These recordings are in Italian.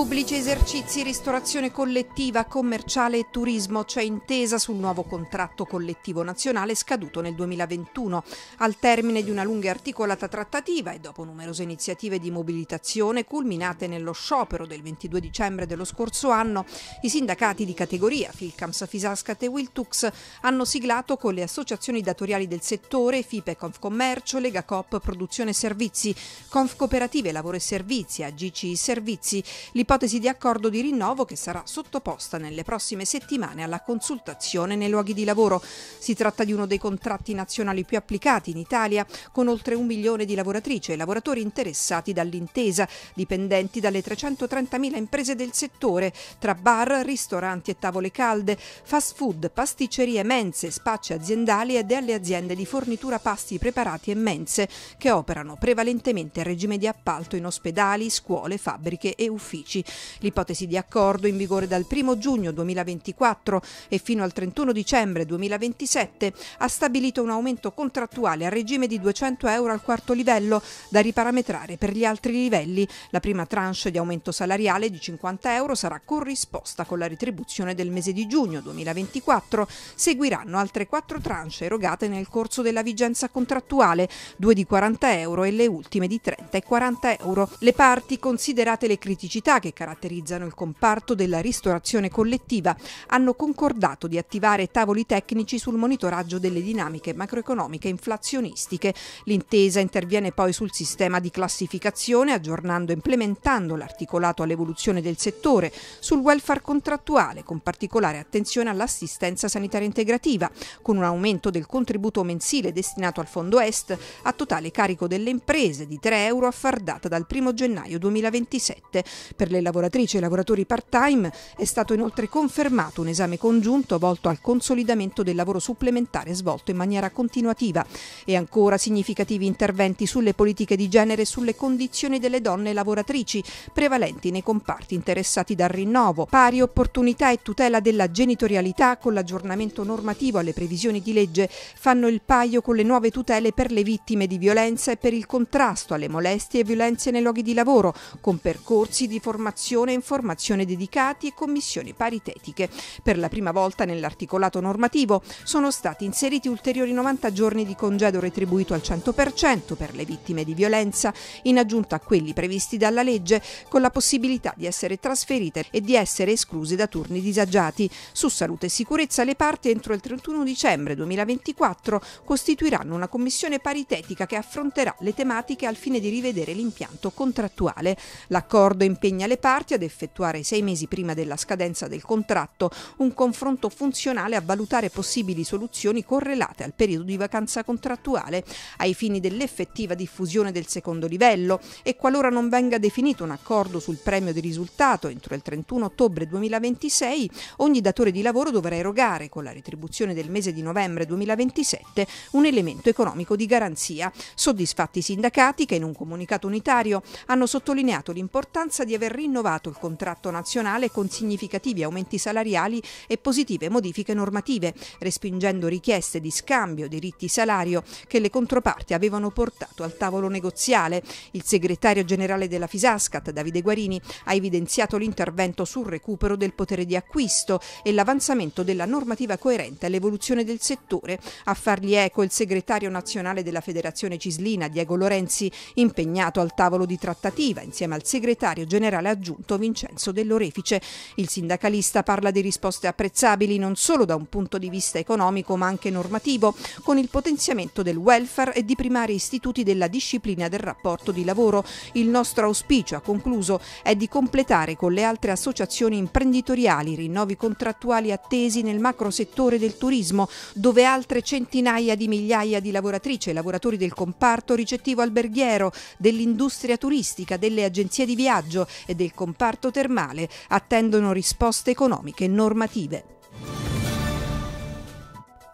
Pubblici esercizi, ristorazione collettiva, commerciale e turismo. C'è intesa sul nuovo contratto collettivo nazionale scaduto nel 2021. Al termine di una lunga e articolata trattativa e dopo numerose iniziative di mobilitazione culminate nello sciopero del 22 dicembre dello scorso anno, i sindacati di categoria Filcams, Fisascat e Wiltux hanno siglato con le associazioni datoriali del settore FIPE Confcommercio, Lega Coop Produzione Servizi, Conf Cooperative Lavoro e Servizi, AGCI Servizi, l'ipotesi di accordo di rinnovo che sarà sottoposta nelle prossime settimane alla consultazione nei luoghi di lavoro. Si tratta di uno dei contratti nazionali più applicati in Italia, con oltre un milione di lavoratrici e lavoratori interessati dall'intesa, dipendenti dalle 330.000 imprese del settore, tra bar, ristoranti e tavole calde, fast food, pasticcerie, mense, spacci aziendali e delle aziende di fornitura pasti preparati e mense, che operano prevalentemente a regime di appalto in ospedali, scuole, fabbriche e uffici L'ipotesi di accordo in vigore dal 1 giugno 2024 e fino al 31 dicembre 2027 ha stabilito un aumento contrattuale a regime di 200 euro al quarto livello da riparametrare per gli altri livelli. La prima tranche di aumento salariale di 50 euro sarà corrisposta con la retribuzione del mese di giugno 2024. Seguiranno altre quattro tranche erogate nel corso della vigenza contrattuale, due di 40 euro e le ultime di 30 e 40 euro. Le parti, considerate le criticità che caratterizzano il comparto della ristorazione collettiva hanno concordato di attivare tavoli tecnici sul monitoraggio delle dinamiche macroeconomiche inflazionistiche. L'intesa interviene poi sul sistema di classificazione aggiornando e implementando l'articolato all'evoluzione del settore, sul welfare contrattuale con particolare attenzione all'assistenza sanitaria integrativa, con un aumento del contributo mensile destinato al Fondo Est a totale carico delle imprese di 3 euro a far data dal 1 gennaio 2027. Per le lavoratrici e lavoratori part-time è stato inoltre confermato un esame congiunto volto al consolidamento del lavoro supplementare svolto in maniera continuativa e ancora significativi interventi sulle politiche di genere e sulle condizioni delle donne lavoratrici prevalenti nei comparti interessati dal rinnovo, pari opportunità e tutela della genitorialità con l'aggiornamento normativo alle previsioni di legge fanno il paio con le nuove tutele per le vittime di violenza e per il contrasto alle molestie e violenze nei luoghi di lavoro, con percorsi di formazione formazione e informazione dedicati e commissioni paritetiche. Per la prima volta nell'articolato normativo sono stati inseriti ulteriori 90 giorni di congedo retribuito al 100% per le vittime di violenza, in aggiunta a quelli previsti dalla legge, con la possibilità di essere trasferite e di essere escluse da turni disagiati. Su salute e sicurezza le parti entro il 31 dicembre 2024 costituiranno una commissione paritetica che affronterà le tematiche al fine di rivedere l'impianto contrattuale. L'accordo impegna le parti ad effettuare sei mesi prima della scadenza del contratto un confronto funzionale a valutare possibili soluzioni correlate al periodo di vacanza contrattuale ai fini dell'effettiva diffusione del secondo livello e qualora non venga definito un accordo sul premio di risultato entro il 31 ottobre 2026, ogni datore di lavoro dovrà erogare con la retribuzione del mese di novembre 2027 un elemento economico di garanzia. Soddisfatti i sindacati che in un comunicato unitario hanno sottolineato l'importanza di aver rinnovato il contratto nazionale con significativi aumenti salariali e positive modifiche normative, respingendo richieste di scambio diritti salario che le controparti avevano portato al tavolo negoziale. Il segretario generale della Fisascat, Davide Guarini, ha evidenziato l'intervento sul recupero del potere di acquisto e l'avanzamento della normativa coerente all'evoluzione del settore. A fargli eco il segretario nazionale della Federazione Cislina, Diego Lorenzi, impegnato al tavolo di trattativa insieme al segretario generale aggiunto Vincenzo dell'Orefice. Il sindacalista parla di risposte apprezzabili non solo da un punto di vista economico ma anche normativo, con il potenziamento del welfare e di primari istituti della disciplina del rapporto di lavoro. Il nostro auspicio, ha concluso, è di completare con le altre associazioni imprenditoriali rinnovi contrattuali attesi nel macro settore del turismo, dove altre centinaia di migliaia di lavoratrici e lavoratori del comparto ricettivo alberghiero, dell'industria turistica, delle agenzie di viaggio e del comparto termale attendono risposte economiche normative.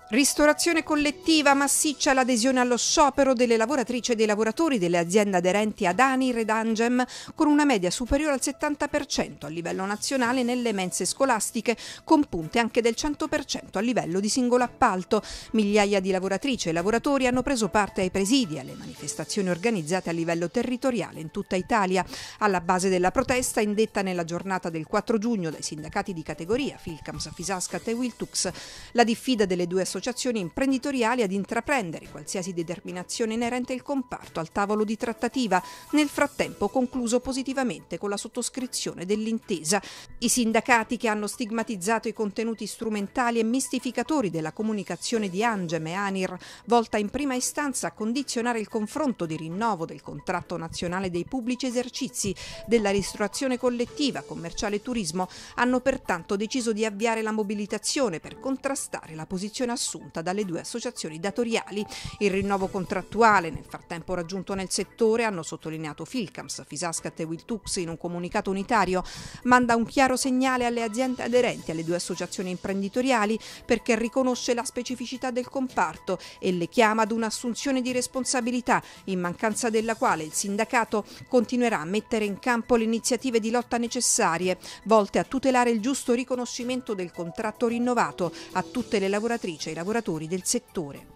Ristorazione collettiva massiccia l'adesione allo sciopero delle lavoratrici e dei lavoratori delle aziende aderenti ad ANIR ed Angem con una media superiore al 70% a livello nazionale nelle mense scolastiche con punte anche del 100% a livello di singolo appalto. Migliaia di lavoratrici e lavoratori hanno preso parte ai presidi alle manifestazioni organizzate a livello territoriale in tutta Italia. Alla base della protesta indetta nella giornata del 4 giugno dai sindacati di categoria Filcams, Fisascat e Wiltux la diffida delle due associazioni associazioni imprenditoriali ad intraprendere qualsiasi determinazione inerente il comparto al tavolo di trattativa, nel frattempo concluso positivamente con la sottoscrizione dell'intesa. I sindacati che hanno stigmatizzato i contenuti strumentali e mistificatori della comunicazione di Angem e Anir, volta in prima istanza a condizionare il confronto di rinnovo del contratto nazionale dei pubblici esercizi, della ristorazione collettiva, commerciale e turismo, hanno pertanto deciso di avviare la mobilitazione per contrastare la posizione assunta assunta dalle due associazioni datoriali. Il rinnovo contrattuale nel frattempo raggiunto nel settore, hanno sottolineato Filcams, Fisascat e Wiltux in un comunicato unitario, manda un chiaro segnale alle aziende aderenti alle due associazioni imprenditoriali perché riconosce la specificità del comparto e le chiama ad un'assunzione di responsabilità, in mancanza della quale il sindacato continuerà a mettere in campo le iniziative di lotta necessarie, volte a tutelare il giusto riconoscimento del contratto rinnovato a tutte le lavoratrici e lavoratori del settore.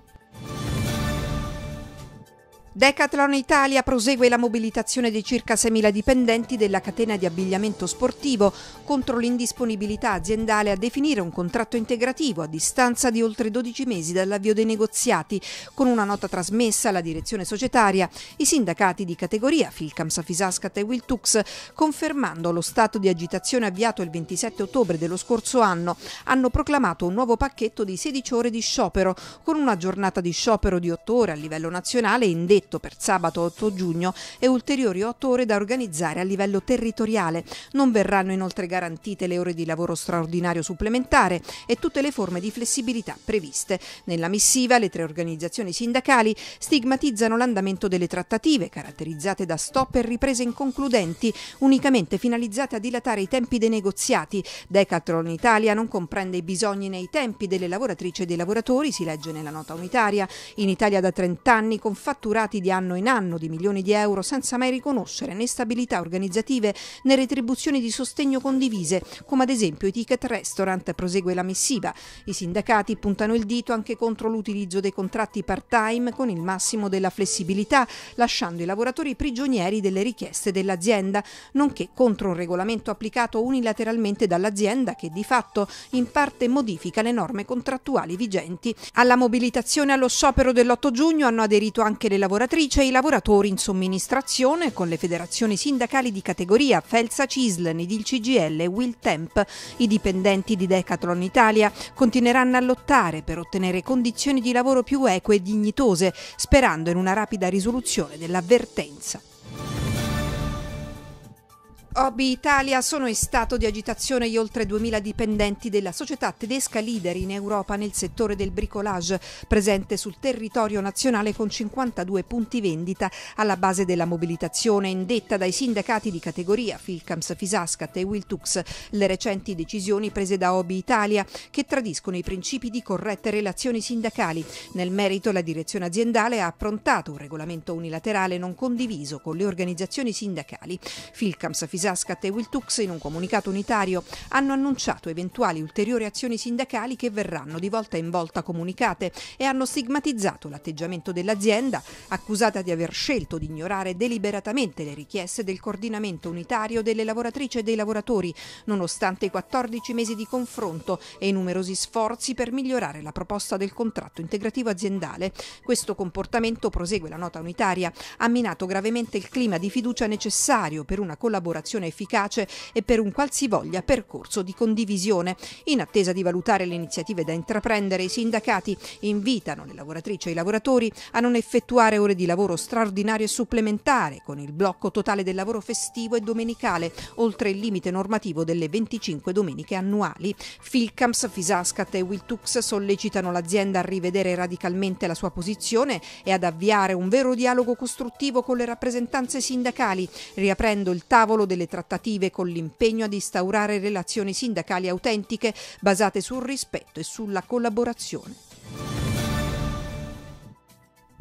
Decathlon Italia prosegue la mobilitazione di circa 6.000 dipendenti della catena di abbigliamento sportivo contro l'indisponibilità aziendale a definire un contratto integrativo a distanza di oltre 12 mesi dall'avvio dei negoziati. Con una nota trasmessa alla direzione societaria, i sindacati di categoria Filcams, Fisascat e Wiltux, confermando lo stato di agitazione avviato il 27 ottobre dello scorso anno, hanno proclamato un nuovo pacchetto di 16 ore di sciopero, con una giornata di sciopero di 8 ore a livello nazionale indetta detto per sabato 8 giugno e ulteriori 8 ore da organizzare a livello territoriale. Non verranno inoltre garantite le ore di lavoro straordinario supplementare e tutte le forme di flessibilità previste. Nella missiva le tre organizzazioni sindacali stigmatizzano l'andamento delle trattative caratterizzate da stop e riprese inconcludenti, unicamente finalizzate a dilatare i tempi dei negoziati. Decathlon Italia non comprende i bisogni nei tempi delle lavoratrici e dei lavoratori, si legge nella nota unitaria. In Italia da 30 anni con fatturati aumentati di anno in anno di milioni di euro senza mai riconoscere né stabilità organizzative né retribuzioni di sostegno condivise, come ad esempio i ticket restaurant, prosegue la missiva. I sindacati puntano il dito anche contro l'utilizzo dei contratti part-time con il massimo della flessibilità, lasciando i lavoratori prigionieri delle richieste dell'azienda, nonché contro un regolamento applicato unilateralmente dall'azienda che di fatto in parte modifica le norme contrattuali vigenti. Alla mobilitazione allo sciopero dell'8 giugno hanno aderito anche le lavoratrici lavoratrice e i lavoratori in somministrazione con le federazioni sindacali di categoria Felsa Cisl, Nidil CGL e Will Temp. I dipendenti di Decathlon Italia continueranno a lottare per ottenere condizioni di lavoro più eque e dignitose, sperando in una rapida risoluzione dell'avvertenza. Obi Italia sono in stato di agitazione gli oltre 2000 dipendenti della società tedesca leader in Europa nel settore del bricolage, presente sul territorio nazionale con 52 punti vendita alla base della mobilitazione indetta dai sindacati di categoria Filcams, Fisascat e Wiltux, le recenti decisioni prese da Obi Italia che tradiscono i principi di corrette relazioni sindacali. Nel merito la direzione aziendale ha approntato un regolamento unilaterale non condiviso con le organizzazioni sindacali. Filcams, Fisascat e Wiltux in un comunicato unitario hanno annunciato eventuali ulteriori azioni sindacali che verranno di volta in volta comunicate e hanno stigmatizzato l'atteggiamento dell'azienda, accusata di aver scelto di ignorare deliberatamente le richieste del coordinamento unitario delle lavoratrici e dei lavoratori, nonostante i 14 mesi di confronto e i numerosi sforzi per migliorare la proposta del contratto integrativo aziendale. Questo comportamento, prosegue la nota unitaria, ha minato gravemente il clima di fiducia necessario per una collaborazione collaborazione efficace e per un qualsivoglia percorso di condivisione. In attesa di valutare le iniziative da intraprendere, i sindacati invitano le lavoratrici e i lavoratori a non effettuare ore di lavoro straordinario e supplementare, con il blocco totale del lavoro festivo e domenicale, oltre il limite normativo delle 25 domeniche annuali. Filcams, Fisascat e Wiltux sollecitano l'azienda a rivedere radicalmente la sua posizione e ad avviare un vero dialogo costruttivo con le rappresentanze sindacali, riaprendo il tavolo delle trattative con l'impegno ad instaurare relazioni sindacali autentiche basate sul rispetto e sulla collaborazione.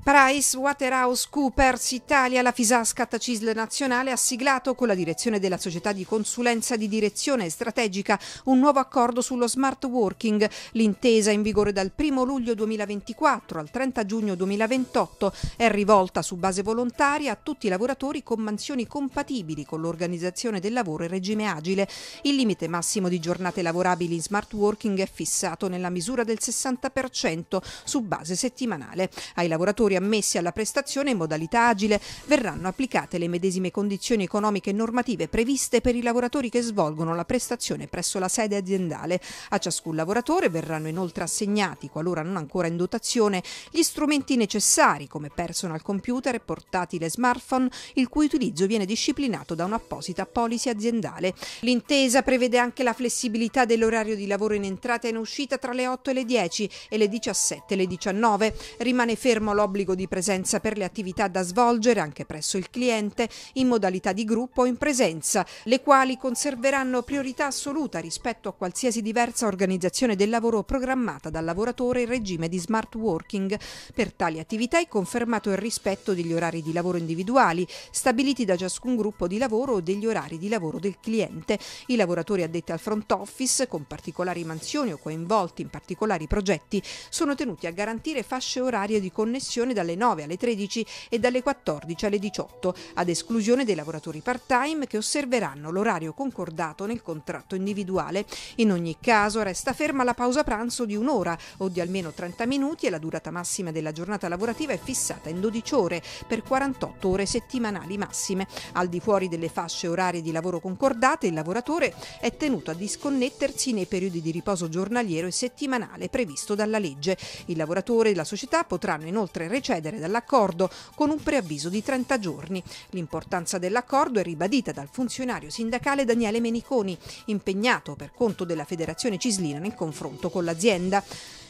Price Waterhouse Coopers Italia, la Fisascat CISL nazionale, ha siglato con la direzione della società di consulenza di direzione strategica un nuovo accordo sullo smart working. L'intesa in vigore dal 1 luglio 2024 al 30 giugno 2028 è rivolta su base volontaria a tutti i lavoratori con mansioni compatibili con l'organizzazione del lavoro in regime agile. Il limite massimo di giornate lavorabili in smart working è fissato nella misura del 60% su base settimanale. Ai lavoratori ammessi alla prestazione in modalità agile verranno applicate le medesime condizioni economiche e normative previste per i lavoratori che svolgono la prestazione presso la sede aziendale. A ciascun lavoratore verranno inoltre assegnati, qualora non ancora in dotazione, gli strumenti necessari come personal computer e portatile smartphone, il cui utilizzo viene disciplinato da un'apposita policy aziendale. L'intesa prevede anche la flessibilità dell'orario di lavoro in entrata e in uscita tra le 8 e le 10 e le 17 e le 19. Rimane fermo l'obbligo obbligo di presenza per le attività da svolgere anche presso il cliente in modalità di gruppo o in presenza, le quali conserveranno priorità assoluta rispetto a qualsiasi diversa organizzazione del lavoro programmata dal lavoratore in regime di smart working. Per tali attività è confermato il rispetto degli orari di lavoro individuali, stabiliti da ciascun gruppo di lavoro o degli orari di lavoro del cliente. I lavoratori addetti al front office, con particolari mansioni o coinvolti in particolari progetti, sono tenuti a garantire fasce orarie di connessione giorni dalle 9 alle 13 e dalle 14 alle 18, ad esclusione dei lavoratori part-time che osserveranno l'orario concordato nel contratto individuale. In ogni caso resta ferma la pausa pranzo di un'ora o di almeno 30 minuti e la durata massima della giornata lavorativa è fissata in 12 ore per 48 ore settimanali massime. Al di fuori delle fasce orarie di lavoro concordate, il lavoratore è tenuto a disconnettersi nei periodi di riposo giornaliero e settimanale previsto dalla legge. Il lavoratore e la società potranno inoltre recedere dall'accordo con un preavviso di 30 giorni. L'importanza dell'accordo è ribadita dal funzionario sindacale Daniele Meniconi, impegnato per conto della Federazione Cislina nel confronto con l'azienda.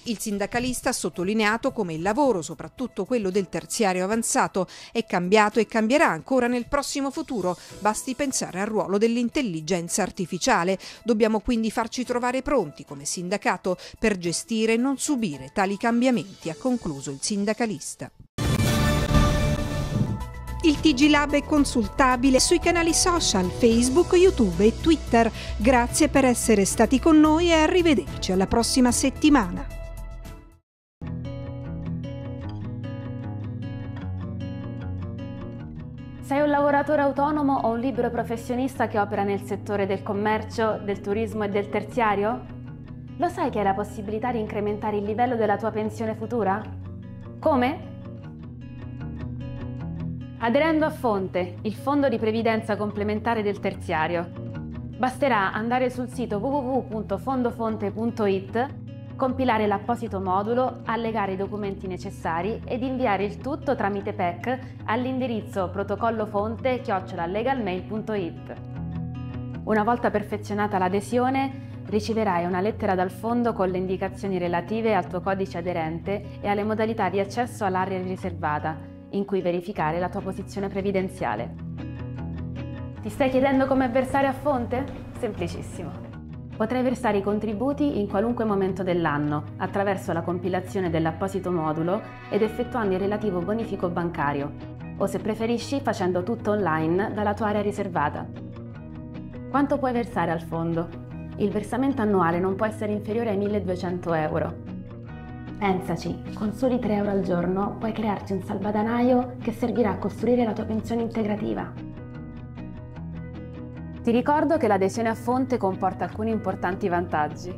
Il sindacalista ha sottolineato come il lavoro, soprattutto quello del terziario avanzato, è cambiato e cambierà ancora nel prossimo futuro. Basti pensare al ruolo dell'intelligenza artificiale. Dobbiamo quindi farci trovare pronti come sindacato per gestire e non subire tali cambiamenti, ha concluso il sindacalista. Il TG Lab è consultabile sui canali social Facebook, YouTube e Twitter. Grazie per essere stati con noi e arrivederci alla prossima settimana. Lavoratore autonomo o un libero professionista che opera nel settore del commercio, del turismo e del terziario? Lo sai che hai la possibilità di incrementare il livello della tua pensione futura? Come? Aderendo a Fonte, il fondo di previdenza complementare del terziario. Basterà andare sul sito www.fondofonte.it compilare l'apposito modulo, allegare i documenti necessari ed inviare il tutto tramite PEC all'indirizzo protocollofonte-legalmail.it. Una volta perfezionata l'adesione, riceverai una lettera dal fondo con le indicazioni relative al tuo codice aderente e alle modalità di accesso all'area riservata, in cui verificare la tua posizione previdenziale. Ti stai chiedendo come versare a fonte? Semplicissimo. Potrai versare i contributi in qualunque momento dell'anno attraverso la compilazione dell'apposito modulo ed effettuando il relativo bonifico bancario, o se preferisci facendo tutto online dalla tua area riservata. Quanto puoi versare al fondo? Il versamento annuale non può essere inferiore ai 1200 euro. Pensaci, con soli 3 euro al giorno puoi crearti un salvadanaio che servirà a costruire la tua pensione integrativa. Ti ricordo che l'adesione a fonte comporta alcuni importanti vantaggi.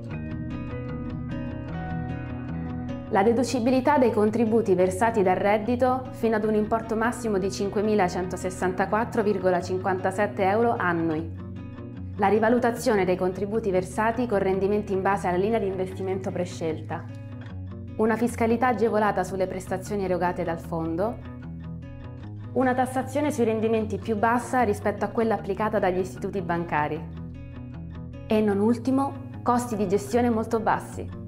La deducibilità dei contributi versati dal reddito fino ad un importo massimo di 5.164,57 euro annui. La rivalutazione dei contributi versati con rendimenti in base alla linea di investimento prescelta. Una fiscalità agevolata sulle prestazioni erogate dal fondo una tassazione sui rendimenti più bassa rispetto a quella applicata dagli istituti bancari. E non ultimo, costi di gestione molto bassi.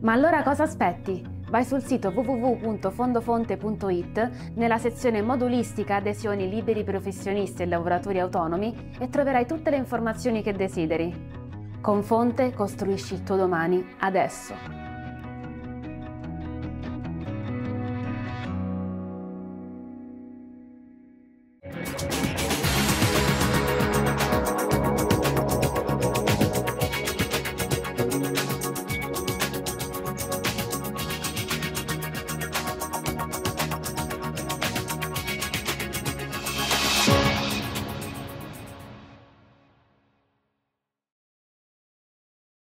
Ma allora cosa aspetti? Vai sul sito www.fondofonte.it nella sezione modulistica adesioni liberi professionisti e lavoratori autonomi e troverai tutte le informazioni che desideri. Con Fonte costruisci il tuo domani adesso.